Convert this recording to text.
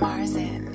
Mars in.